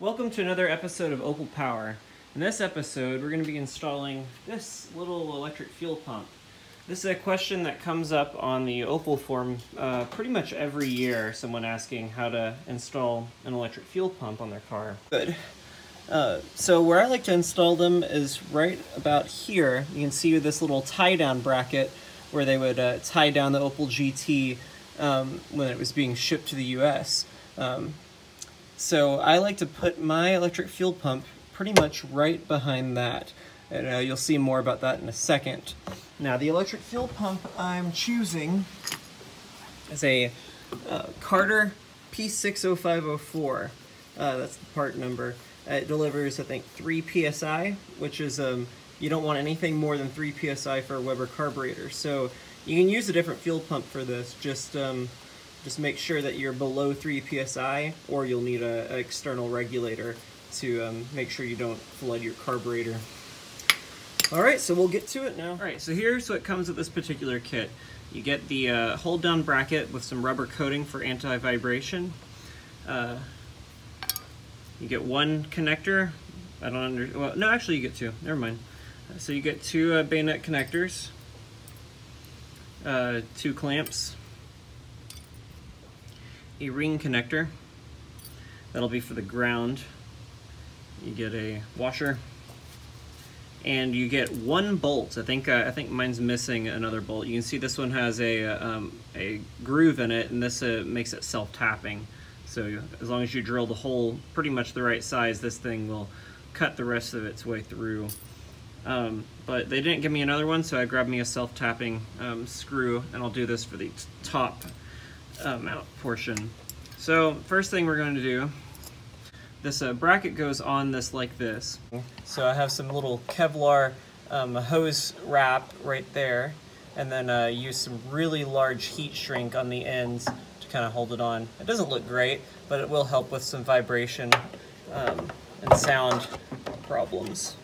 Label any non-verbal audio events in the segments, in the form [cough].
Welcome to another episode of Opel Power. In this episode, we're going to be installing this little electric fuel pump. This is a question that comes up on the Opel form uh, pretty much every year, someone asking how to install an electric fuel pump on their car. Good. Uh, so where I like to install them is right about here. You can see this little tie-down bracket where they would uh, tie down the Opel GT um, when it was being shipped to the US. Um, so I like to put my electric fuel pump pretty much right behind that. And uh, you'll see more about that in a second. Now the electric fuel pump I'm choosing is a uh, Carter P60504. Uh, that's the part number. It delivers, I think, 3 PSI, which is, um, you don't want anything more than 3 PSI for a Weber carburetor. So you can use a different fuel pump for this, just um, just make sure that you're below 3 psi or you'll need an external regulator to um, make sure you don't flood your carburetor. Alright, so we'll get to it now. Alright, so here's what comes with this particular kit. You get the uh, hold down bracket with some rubber coating for anti-vibration. Uh, you get one connector. I don't under, well, no, actually you get two, never mind. So you get two uh, bayonet connectors, uh, two clamps, a ring connector. That'll be for the ground. You get a washer and you get one bolt. I think uh, I think mine's missing another bolt. You can see this one has a um, a groove in it, and this uh, makes it self-tapping. So as long as you drill the hole pretty much the right size, this thing will cut the rest of its way through. Um, but they didn't give me another one, so I grabbed me a self-tapping um, screw, and I'll do this for the top um, out portion. So first thing we're going to do, this uh, bracket goes on this like this. So I have some little Kevlar um, hose wrap right there, and then uh, use some really large heat shrink on the ends to kind of hold it on. It doesn't look great, but it will help with some vibration um, and sound problems.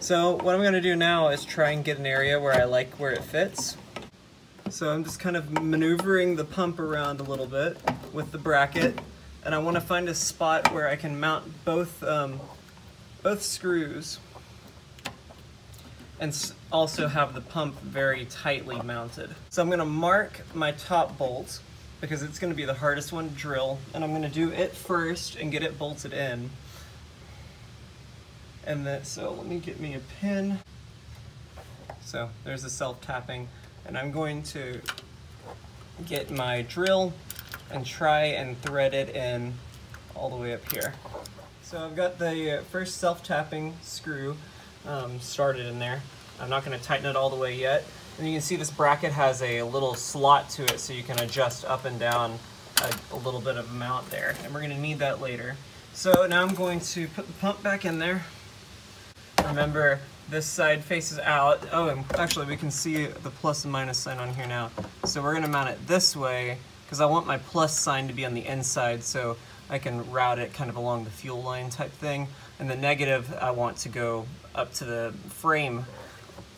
So what I'm going to do now is try and get an area where I like where it fits. So I'm just kind of maneuvering the pump around a little bit with the bracket and I want to find a spot where I can mount both, um, both screws and also have the pump very tightly mounted. So I'm going to mark my top bolt because it's going to be the hardest one to drill and I'm going to do it first and get it bolted in. And then, so let me get me a pin. So there's the self-tapping and I'm going to get my drill and try and thread it in all the way up here. So I've got the first self-tapping screw um, started in there. I'm not going to tighten it all the way yet. And you can see this bracket has a little slot to it so you can adjust up and down a, a little bit of amount there. And we're going to need that later. So now I'm going to put the pump back in there. Remember, this side faces out. Oh, and actually we can see the plus and minus sign on here now. So we're gonna mount it this way because I want my plus sign to be on the inside so I can route it kind of along the fuel line type thing. And the negative I want to go up to the frame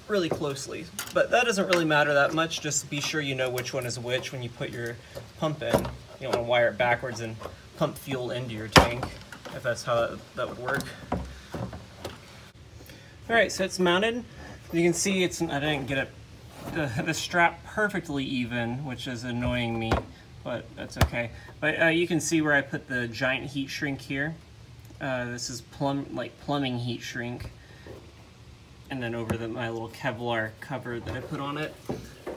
really closely. But that doesn't really matter that much, just be sure you know which one is which when you put your pump in. You don't want to wire it backwards and pump fuel into your tank, if that's how that, that would work. All right, so it's mounted. You can see it's, I didn't get it, the, the strap perfectly even, which is annoying me, but that's okay. But uh, you can see where I put the giant heat shrink here. Uh, this is plumb, like plumbing heat shrink. And then over the, my little Kevlar cover that I put on it.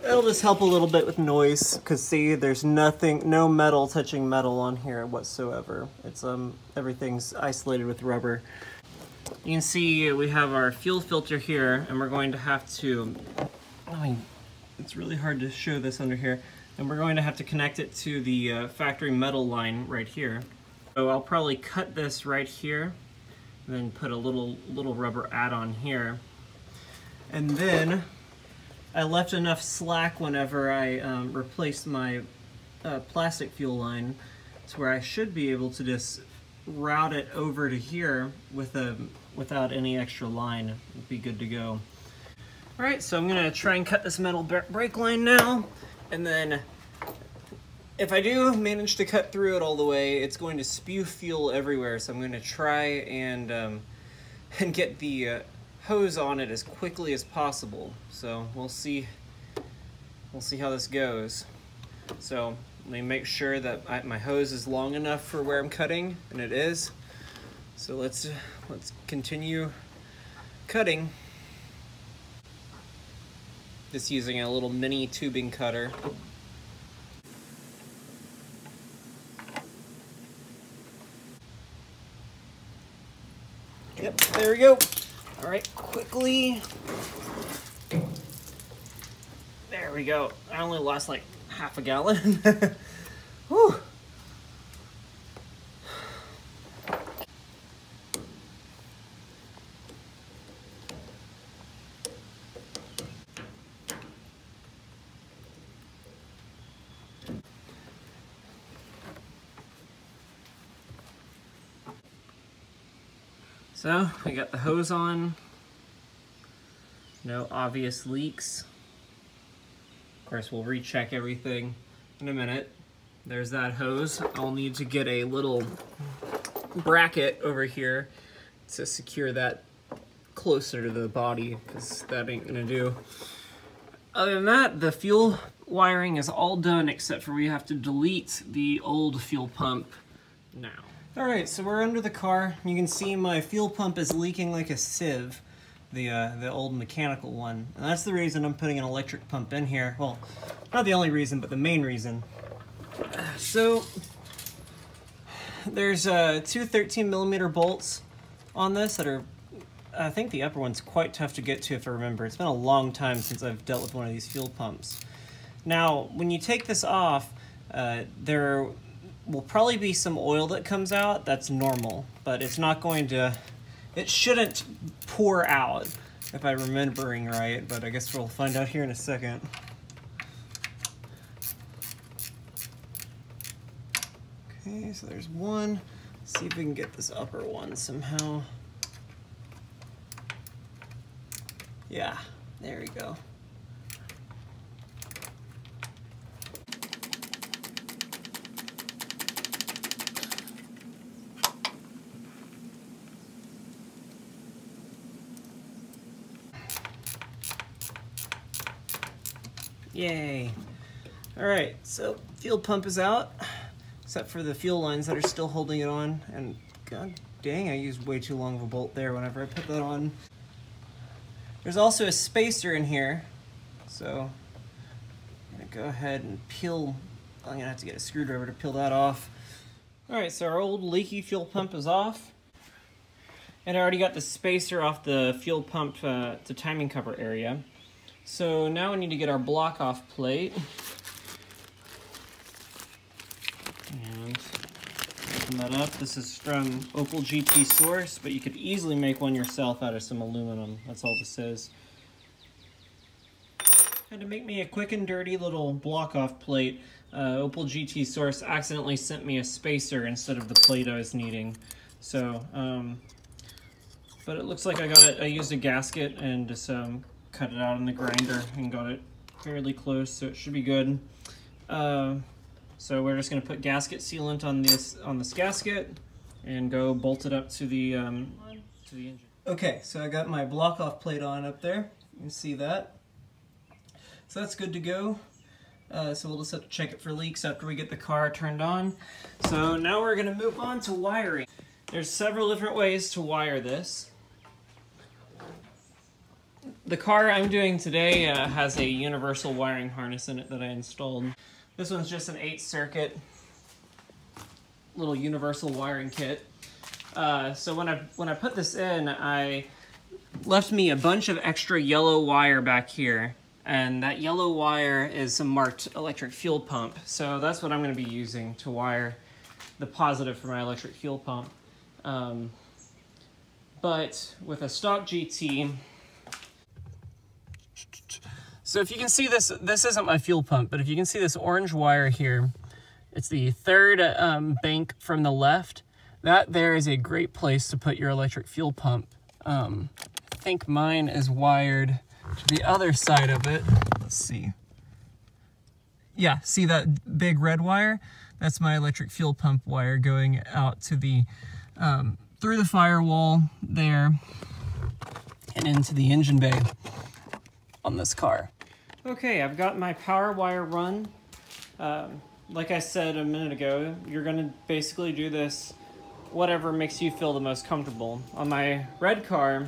It'll just help a little bit with noise, because see, there's nothing, no metal touching metal on here whatsoever. It's, um, everything's isolated with rubber. You can see we have our fuel filter here and we're going to have to, I mean, it's really hard to show this under here, and we're going to have to connect it to the uh, factory metal line right here. So I'll probably cut this right here, and then put a little, little rubber add-on here. And then I left enough slack whenever I um, replaced my uh, plastic fuel line to where I should be able to just route it over to here with a without any extra line. It'd be good to go. All right, so I'm gonna try and cut this metal brake line now, and then if I do manage to cut through it all the way, it's going to spew fuel everywhere. So I'm going to try and um, [laughs] and get the uh, hose on it as quickly as possible. So we'll see. We'll see how this goes. So let me make sure that I, my hose is long enough for where I'm cutting, and it is. So let's let's continue cutting. Just using a little mini tubing cutter. Yep, there we go. All right, quickly. There we go. I only lost like half a gallon. [laughs] Whew. So, we got the hose on. No obvious leaks. Course, we'll recheck everything in a minute. There's that hose. I'll need to get a little bracket over here to secure that closer to the body because that ain't gonna do. Other than that, the fuel wiring is all done except for we have to delete the old fuel pump now. All right, so we're under the car. You can see my fuel pump is leaking like a sieve, the, uh, the old mechanical one. And that's the reason I'm putting an electric pump in here. Well, not the only reason, but the main reason. So, there's uh, two 13 millimeter bolts on this that are, I think the upper one's quite tough to get to if I remember. It's been a long time since I've dealt with one of these fuel pumps. Now, when you take this off, uh, there will probably be some oil that comes out. That's normal, but it's not going to, it shouldn't pour out if I'm remembering right, but I guess we'll find out here in a second. Okay, so there's one. Let's see if we can get this upper one somehow. Yeah, there we go. Yay. All right, so fuel pump is out, except for the fuel lines that are still holding it on. And god dang, I used way too long of a bolt there whenever I put that on. There's also a spacer in here, so I'm gonna go ahead and peel, I'm gonna have to get a screwdriver to peel that off. All right, so our old leaky fuel pump is off. And I already got the spacer off the fuel pump uh, to timing cover area. So now we need to get our block off plate. And open that up. This is from Opel GT Source, but you could easily make one yourself out of some aluminum. That's all this is. And to make me a quick and dirty little block off plate, uh, Opel GT Source accidentally sent me a spacer instead of the plate I was needing. So, um, but it looks like I got it, I used a gasket and just um, cut it out in the grinder and got it fairly close, so it should be good. Uh, so we're just going to put gasket sealant on this on this gasket and go bolt it up to the um, to the engine. Okay, so I got my block off plate on up there. You can see that. So that's good to go. Uh, so we'll just have to check it for leaks after we get the car turned on. So now we're going to move on to wiring. There's several different ways to wire this the car I'm doing today uh, has a universal wiring harness in it that I installed. This one's just an 8 circuit little universal wiring kit. Uh, so when I when I put this in, I left me a bunch of extra yellow wire back here. And that yellow wire is some marked electric fuel pump. So that's what I'm going to be using to wire the positive for my electric fuel pump. Um, but with a stock GT, so if you can see this, this isn't my fuel pump, but if you can see this orange wire here, it's the third um, bank from the left. That there is a great place to put your electric fuel pump. Um, I think mine is wired to the other side of it. Let's see. yeah, see that big red wire? That's my electric fuel pump wire going out to the, um, through the firewall there and into the engine bay on this car. Okay, I've got my power wire run. Um, like I said a minute ago, you're gonna basically do this whatever makes you feel the most comfortable. On my red car,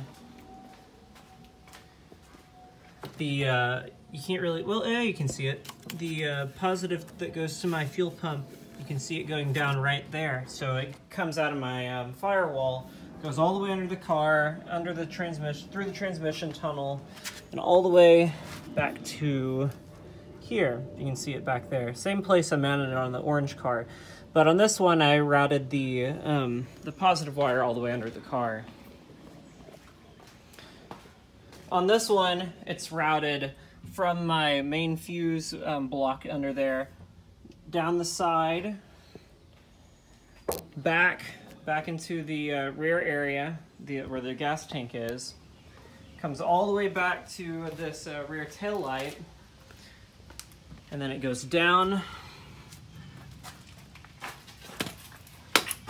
the, uh, you can't really, well, yeah, you can see it. The uh, positive that goes to my fuel pump, you can see it going down right there. So it comes out of my um, firewall, goes all the way under the car, under the transmission, through the transmission tunnel, and all the way back to here. You can see it back there. Same place I mounted it on the orange car. But on this one, I routed the, um, the positive wire all the way under the car. On this one, it's routed from my main fuse um, block under there, down the side, back, back into the uh, rear area the, where the gas tank is, comes all the way back to this uh, rear tail light, and then it goes down.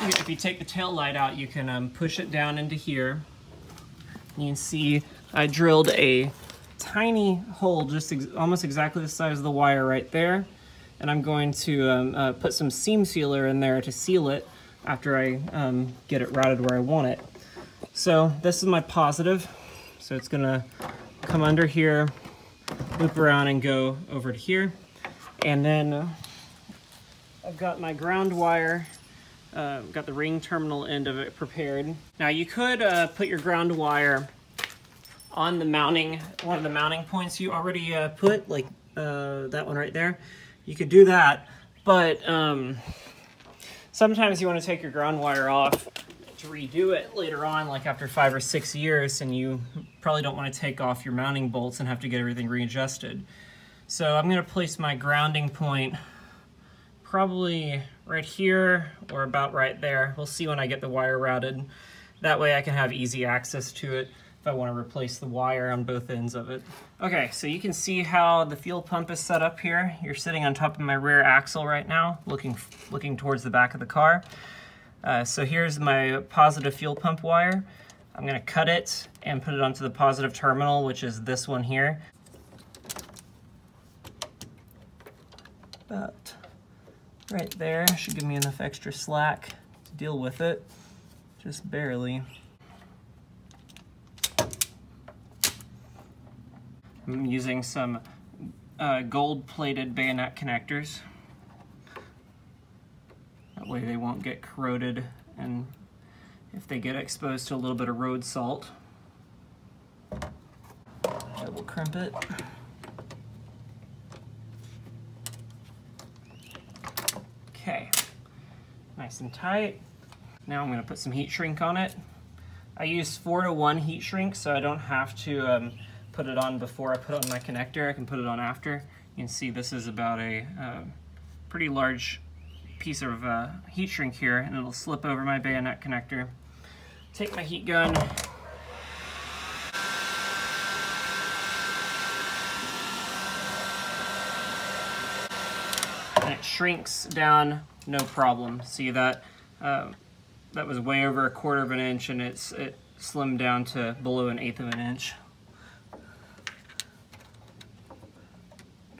If you take the tail light out, you can um, push it down into here. You can see I drilled a tiny hole, just ex almost exactly the size of the wire right there. And I'm going to um, uh, put some seam sealer in there to seal it after I um, get it routed where I want it. So this is my positive. So it's gonna come under here, loop around and go over to here. And then uh, I've got my ground wire uh, got the ring terminal end of it prepared. Now you could uh, put your ground wire on the mounting, one of the mounting points you already uh, put, like uh, that one right there. You could do that, but um, sometimes you want to take your ground wire off to redo it later on, like after five or six years, and you probably don't want to take off your mounting bolts and have to get everything readjusted. So I'm going to place my grounding point probably right here or about right there. We'll see when I get the wire routed. That way I can have easy access to it if I want to replace the wire on both ends of it. Okay, so you can see how the fuel pump is set up here. You're sitting on top of my rear axle right now, looking, looking towards the back of the car. Uh, so here's my positive fuel pump wire. I'm gonna cut it and put it onto the positive terminal, which is this one here. About right there should give me enough extra slack to deal with it, just barely. I'm using some uh, gold-plated bayonet connectors. That way they won't get corroded and if they get exposed to a little bit of road salt. Double crimp it. Okay, nice and tight. Now I'm gonna put some heat shrink on it. I use four to one heat shrink so I don't have to um, put it on before I put on my connector. I can put it on after. You can see this is about a uh, pretty large piece of uh, heat shrink here and it'll slip over my bayonet connector. Take my heat gun, and it shrinks down no problem. See that? Uh, that was way over a quarter of an inch and it's it slimmed down to below an eighth of an inch.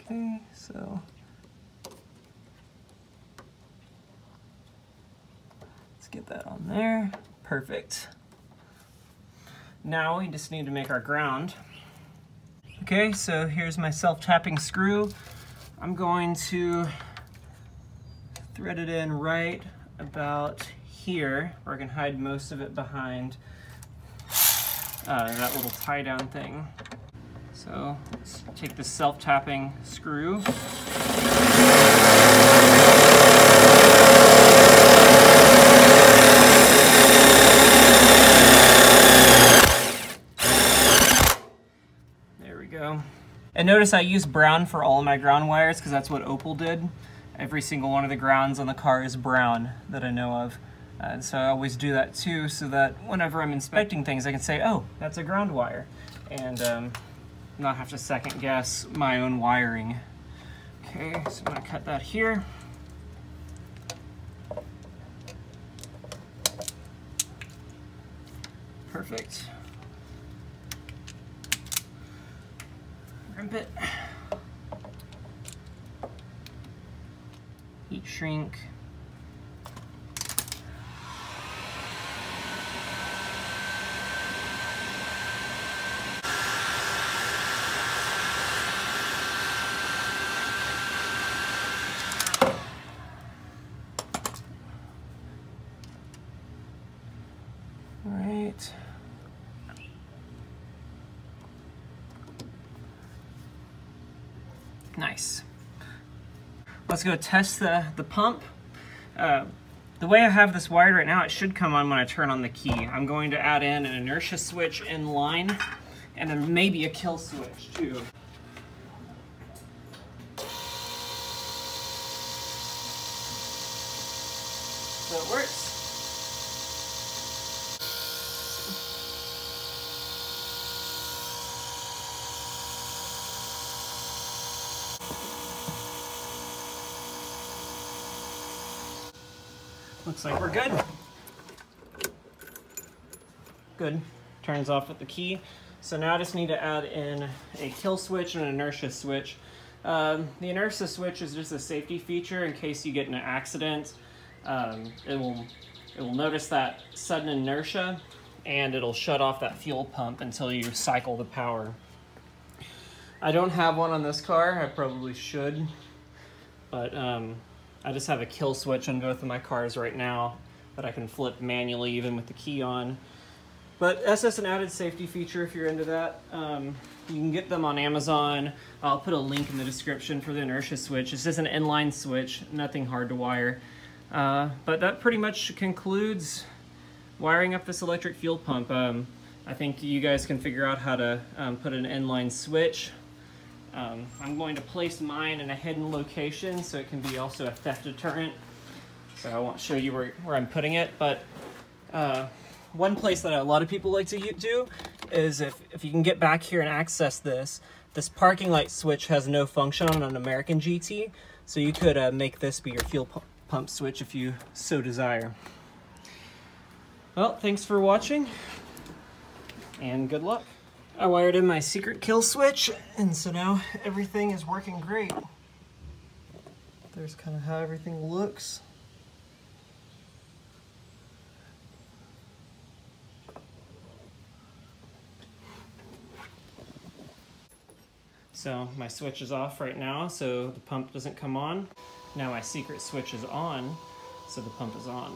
Okay, so get that on there. Perfect. Now we just need to make our ground. Okay, so here's my self-tapping screw. I'm going to thread it in right about here, where I can hide most of it behind uh, that little tie down thing. So let's take the self-tapping screw. There we go. And notice I use brown for all my ground wires because that's what Opel did. Every single one of the grounds on the car is brown that I know of. And so I always do that too so that whenever I'm inspecting things I can say, oh, that's a ground wire. And um, not have to second guess my own wiring. Okay, so I'm gonna cut that here. Perfect. It. Heat shrink. All right. Nice. Let's go test the, the pump. Uh, the way I have this wired right now, it should come on when I turn on the key. I'm going to add in an inertia switch in line and then maybe a kill switch too. So it works. Looks like we're good. Good. Turns off with the key. So now I just need to add in a kill switch and an inertia switch. Um, the inertia switch is just a safety feature in case you get in an accident. Um, it will it will notice that sudden inertia and it'll shut off that fuel pump until you cycle the power. I don't have one on this car. I probably should, but um, I just have a kill switch on both of my cars right now that I can flip manually even with the key on. But that's just an added safety feature if you're into that. Um, you can get them on Amazon. I'll put a link in the description for the inertia switch. It's just an inline switch, nothing hard to wire. Uh, but that pretty much concludes wiring up this electric fuel pump. Um, I think you guys can figure out how to um, put an inline switch. Um, I'm going to place mine in a hidden location so it can be also a theft deterrent. So I won't show you where, where I'm putting it, but uh, one place that a lot of people like to do is if, if you can get back here and access this, this parking light switch has no function on an American GT, so you could uh, make this be your fuel pu pump switch if you so desire. Well, thanks for watching, and good luck. I wired in my secret kill switch, and so now everything is working great. There's kind of how everything looks. So my switch is off right now, so the pump doesn't come on. Now my secret switch is on, so the pump is on.